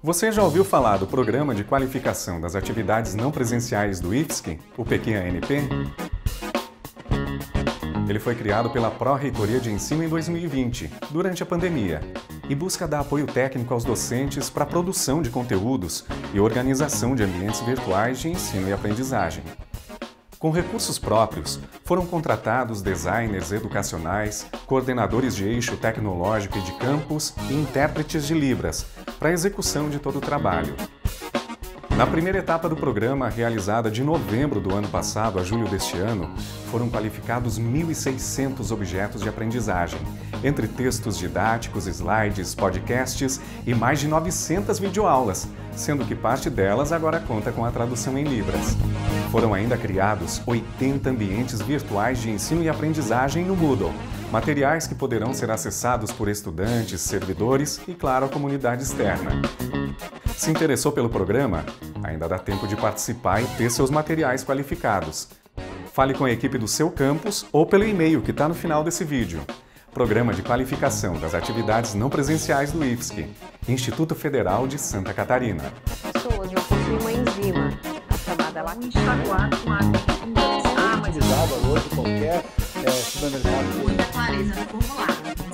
Você já ouviu falar do Programa de Qualificação das Atividades Não Presenciais do IFSC, o PQANP? Ele foi criado pela Pró-Reitoria de Ensino em 2020, durante a pandemia, e busca dar apoio técnico aos docentes para a produção de conteúdos e organização de ambientes virtuais de ensino e aprendizagem. Com recursos próprios, foram contratados designers educacionais, coordenadores de eixo tecnológico e de campus e intérpretes de Libras para a execução de todo o trabalho. Na primeira etapa do programa, realizada de novembro do ano passado a julho deste ano, foram qualificados 1.600 objetos de aprendizagem, entre textos didáticos, slides, podcasts e mais de 900 videoaulas, sendo que parte delas agora conta com a tradução em Libras. Foram ainda criados 80 ambientes virtuais de ensino e aprendizagem no Moodle, materiais que poderão ser acessados por estudantes, servidores e, claro, a comunidade externa. Se interessou pelo programa? Ainda dá tempo de participar e ter seus materiais qualificados. Fale com a equipe do seu campus ou pelo e-mail que está no final desse vídeo. Programa de Qualificação das Atividades Não Presenciais do IFSC, Instituto Federal de Santa Catarina. Pessoas possuir uma enzima, a chamada lactina. enxaguar com água com gás. utilizado hoje qualquer é, supermercado. Muita clareza no formulário.